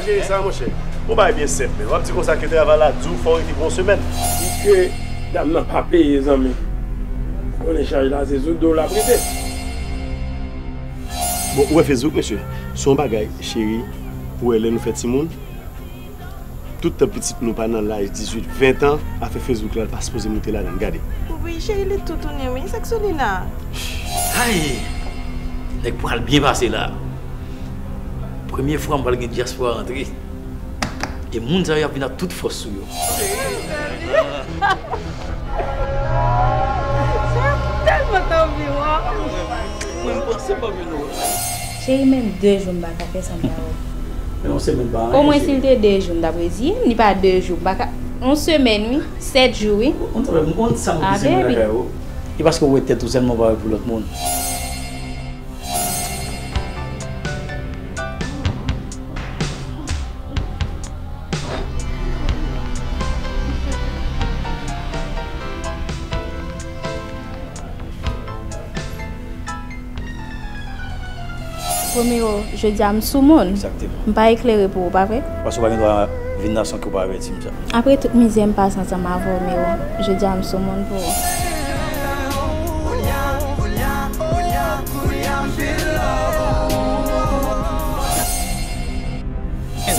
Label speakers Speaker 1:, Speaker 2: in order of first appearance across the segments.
Speaker 1: gérer ça, mon cher. On va bien simple. On va dire qu'on s'inquiète avant la dou, faut une bonne semaine.
Speaker 2: Di ke dam nan pa peye zanmi. On e charge la se zout do la prete.
Speaker 1: Bon, ouais, Facebook, monsieur? Son bagay, chéri, pour elle nous fait Simone. Toute petite nous pas dans l'âge 18, 20 ans, a fait Facebook là, pas supposé monter là-dedans. Regardez.
Speaker 3: Oui, chérie, il est tout tourné, oui, c'est que celui-là.
Speaker 4: Aïe, nèg pral bien passé là. Première fois, on va le diaspora. Et y a venu à toute force sur.
Speaker 3: Tellement t'envie, moi.
Speaker 4: Moi, je pensais pas venir.
Speaker 5: Chéri men 2 jou m baka fe san pa ou.
Speaker 4: Mais on sait même pas.
Speaker 5: Au mwen sil te 2 jou m dapre zi, ni pa 2 jou. Baka, on semen oui, 7 jou oui.
Speaker 4: On travaille, on
Speaker 5: Ah, baby.
Speaker 4: Et parce que vous êtes tout seulement pas pour l'autre monde.
Speaker 5: Romeo, je di am sou moun.
Speaker 4: Exactement.
Speaker 5: M pa eklere pou ou, pa vre?
Speaker 4: Parce que vous doit venir sans que vous pas avertir ça.
Speaker 5: Apre tout mize m pas ansan ma Romeo, je di am sou moun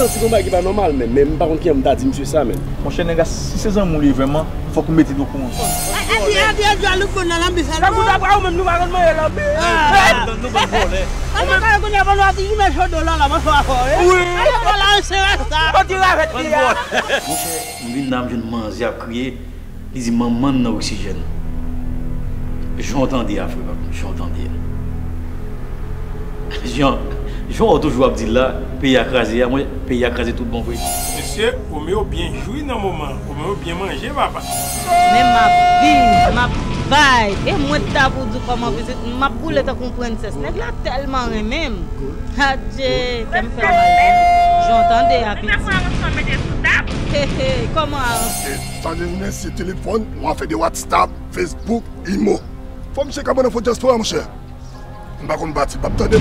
Speaker 5: san si
Speaker 1: kon ba ki pa normal men, men mpa kon ki yon mta di msye sa men.
Speaker 6: Mwen chen nega, si se zan moun li vreman, fok mwen meti do
Speaker 3: pou mwen. E pi, e pi, e jwa lup kon nan lambi sa.
Speaker 2: Kakou da kwa ou men nou bagan mwen yon lambi.
Speaker 3: Nou bagan mwen yon. Anman kaya kon yon kon wati yon men chou do lan la, mwen fwa fwa. Anman kon la yon se
Speaker 2: resta. Koti la vet li ya.
Speaker 4: Mwen chen, mwen vin nan mjen manzi a kriye, li zi man man nan oksijen. J'entendais, frère, j'entendais. Jean, Jean a toujours dit là, pays à craser, moi, pays à craser tout bon, frère.
Speaker 2: Monsieur, Romeo bien joui nan mouman. Romeo bien manje, papa.
Speaker 3: Men ma vi, ma bay, e mwen ta pou di koman vizit, ma pou leta kon prenses, nek la telman remem. Adje, kem fè mal. J'entende api. He he, koman?
Speaker 7: Sa jen si téléphone, on fait des WhatsApp, Facebook, Imo. Faut monsieur Kabana faut just toi, mon cher. On va qu'on bâtir, pas de